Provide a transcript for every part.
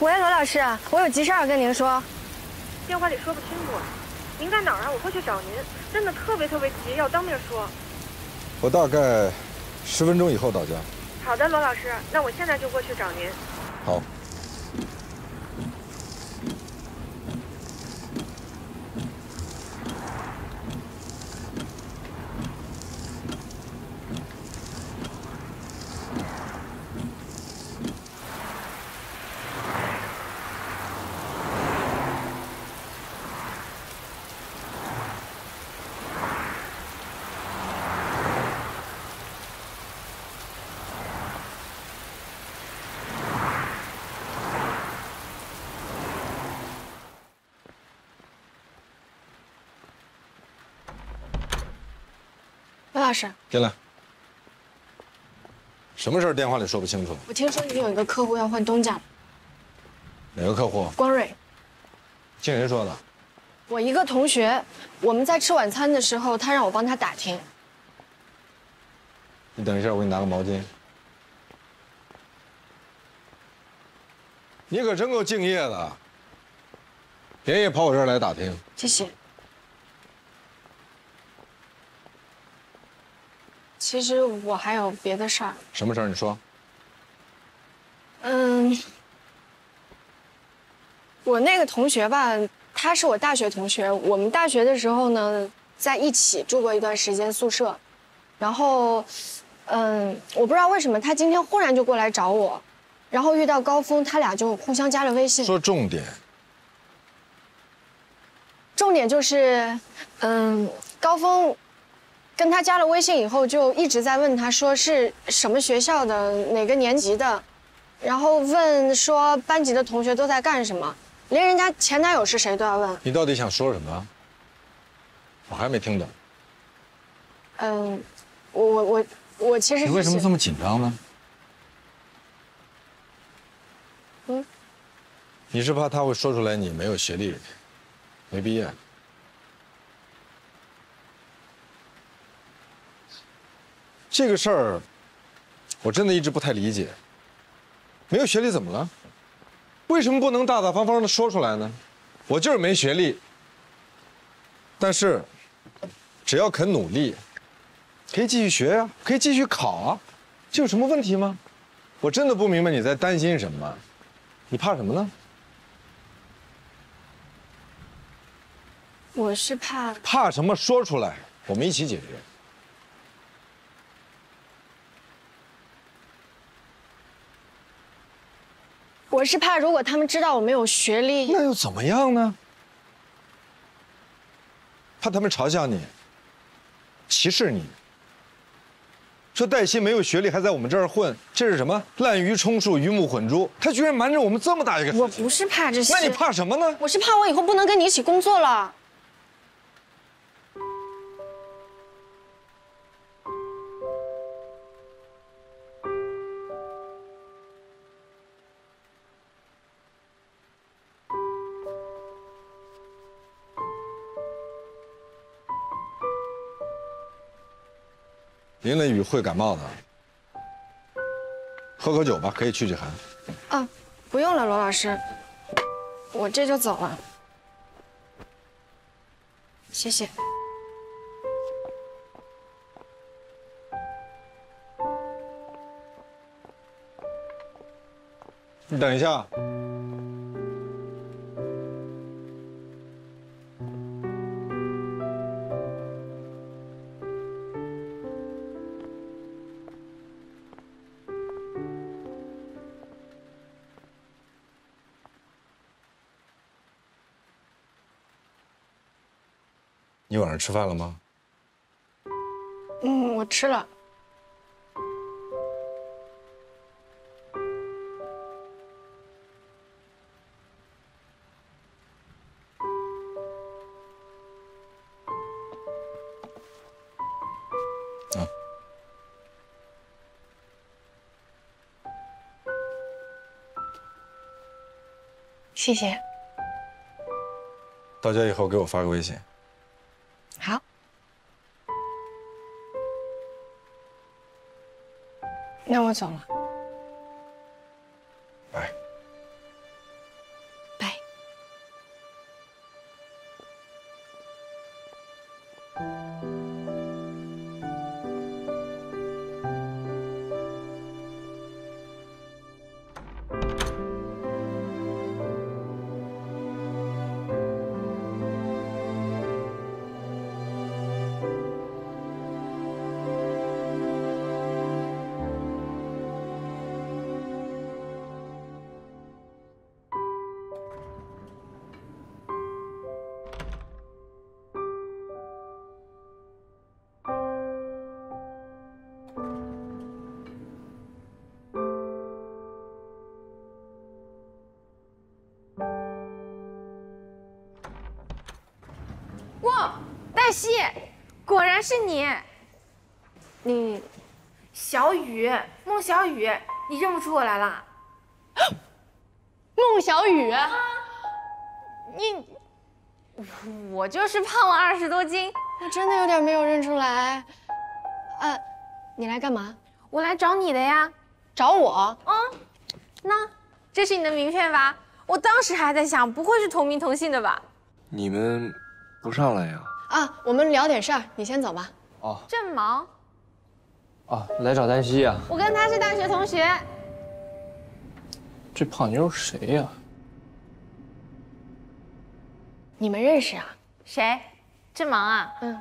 喂，罗老师，我有急事儿跟您说。电话里说不清楚，您在哪儿啊？我过去找您，真的特别特别急，要当面说。我大概十分钟以后到家。好的，罗老师，那我现在就过去找您。好。罗老师，进来。什么事儿电话里说不清楚？我听说你有一个客户要换东家了。哪个客户？光瑞。听谁说的？我一个同学，我们在吃晚餐的时候，他让我帮他打听。你等一下，我给你拿个毛巾。你可真够敬业的，连夜跑我这儿来打听。谢谢。其实我还有别的事儿。什么事儿？你说。嗯，我那个同学吧，他是我大学同学。我们大学的时候呢，在一起住过一段时间宿舍。然后，嗯，我不知道为什么他今天忽然就过来找我，然后遇到高峰，他俩就互相加了微信。说重点。重点就是，嗯，高峰。跟他加了微信以后，就一直在问他，说是什么学校的，哪个年级的，然后问说班级的同学都在干什么，连人家前男友是谁都要问。你到底想说什么？我还没听懂。嗯，我我我我其实你为什么这么紧张呢？嗯，你是怕他会说出来你没有学历，没毕业？这个事儿，我真的一直不太理解。没有学历怎么了？为什么不能大大方方的说出来呢？我就是没学历，但是只要肯努力，可以继续学呀，可以继续考啊，这有什么问题吗？我真的不明白你在担心什么，你怕什么呢？我是怕怕什么？说出来，我们一起解决。我是怕，如果他们知道我没有学历，那又怎么样呢？怕他们嘲笑你、歧视你，说戴西没有学历还在我们这儿混，这是什么？滥竽充数、鱼目混珠。他居然瞒着我们这么大一个事我不是怕这些，那你怕什么呢？我是怕我以后不能跟你一起工作了。淋了雨会感冒的，喝口酒吧，可以去去寒。啊，不用了，罗老师，我这就走了，谢谢。你等一下。你晚上吃饭了吗？嗯，我吃了。啊，谢谢。到家以后给我发个微信。我走了。黛西，果然是你，你小雨，孟小雨，你认不出我来了？孟小雨，你，我就是胖了二十多斤，我真的有点没有认出来。呃，你来干嘛？我来找你的呀。找我？嗯，那这是你的名片吧？我当时还在想，不会是同名同姓的吧？你们不上来呀？啊，我们聊点事儿，你先走吧。哦正忙，啊，来找丹西呀？我跟他是大学同学。这胖妞是谁呀？你们认识啊？谁？正忙啊？嗯，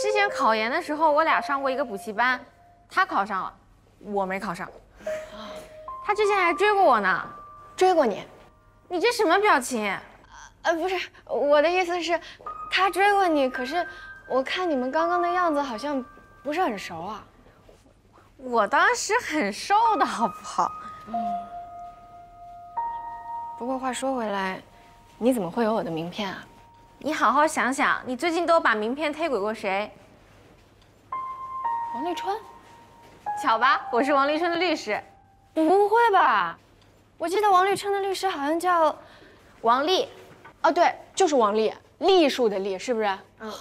之前考研的时候，我俩上过一个补习班，他考上了，我没考上。他之前还追过我呢。追过你？你这什么表情？呃，不是，我的意思是，他追过你，可是我看你们刚刚的样子好像不是很熟啊。我当时很瘦的好不好？嗯不过话说回来，你怎么会有我的名片啊？你好好想想，你最近都把名片推给过谁？王立春？巧吧，我是王立春的律师，不会吧？我记得王立春的律师好像叫……王丽。哦，对，就是王丽，栗树的栗，是不是？嗯，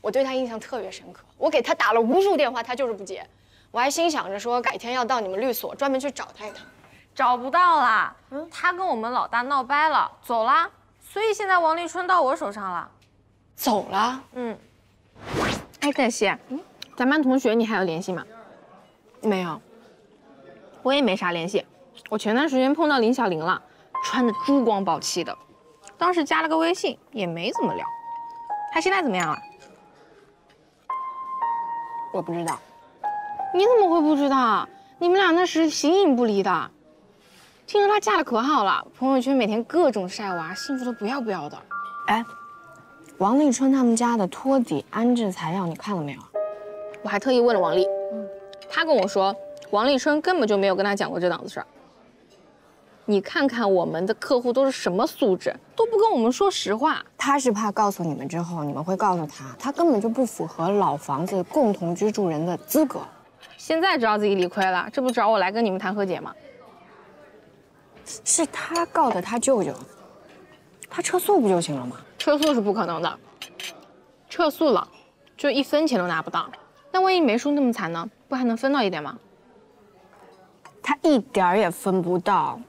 我对他印象特别深刻，我给他打了无数电话，他就是不接。我还心想着说，改天要到你们律所专门去找他一趟。找不到啦，嗯他跟我们老大闹掰了，走啦，所以现在王立春到我手上了。走了？嗯。哎，黛西，嗯，咱班同学你还有联系吗？没有。我也没啥联系。我前段时间碰到林小玲了，穿的珠光宝气的，当时加了个微信，也没怎么聊。他现在怎么样了？我不知道。你怎么会不知道？你们俩那时形影不离的。听说她嫁的可好了，朋友圈每天各种晒娃，幸福的不要不要的。哎，王立春他们家的托底安置材料你看了没有？我还特意问了王丽，嗯，她跟我说，王立春根本就没有跟她讲过这档子事儿。你看看我们的客户都是什么素质，都不跟我们说实话。他是怕告诉你们之后，你们会告诉他，他根本就不符合老房子共同居住人的资格。现在知道自己理亏了，这不找我来跟你们谈和解吗？是他告的他舅舅，他撤诉不就行了吗？撤诉是不可能的，撤诉了就一分钱都拿不到。那万一没输那么惨呢？不还能分到一点吗？他一点儿也分不到。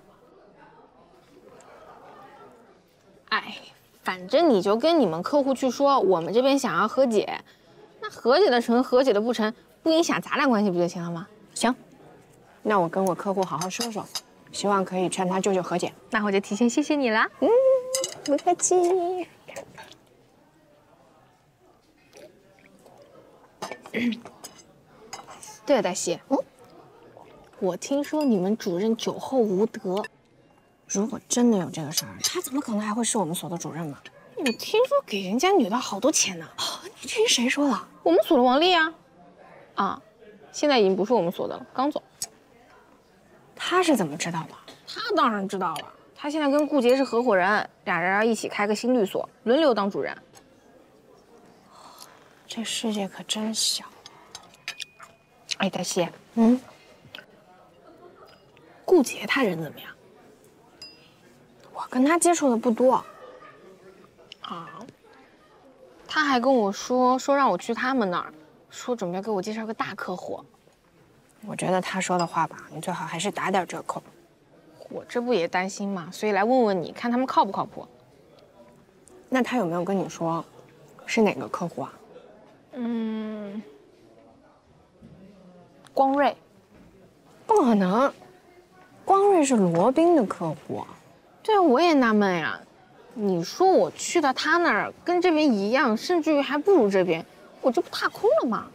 哎，反正你就跟你们客户去说，我们这边想要和解，那和解的成，和解的不成，不影响咱俩关系不就行了吗？行，那我跟我客户好好说说，希望可以劝他舅舅和解。那我就提前谢谢你了。嗯，不客气。对了，黛西，嗯，我听说你们主任酒后无德，如果真的有这个事儿，他怎么可能还会是我们所的主任嘛？我听说给人家女的好多钱呢。哦，你听谁说的？我们所的王丽啊，啊，现在已经不是我们所的了，刚走。他是怎么知道的？他当然知道了，他现在跟顾杰是合伙人，俩人要一起开个新律所，轮流当主任。这世界可真小。哎，黛西，嗯，顾杰他人怎么样？我跟他接触的不多。啊，他还跟我说说让我去他们那儿，说准备给我介绍个大客户。我觉得他说的话吧，你最好还是打点折扣。我这不也担心嘛，所以来问问你，看他们靠不靠谱。那他有没有跟你说，是哪个客户啊？嗯，光瑞，不可能，光瑞是罗宾的客户。对啊，我也纳闷呀。你说我去到他那儿跟这边一样，甚至于还不如这边，我这不踏空了吗？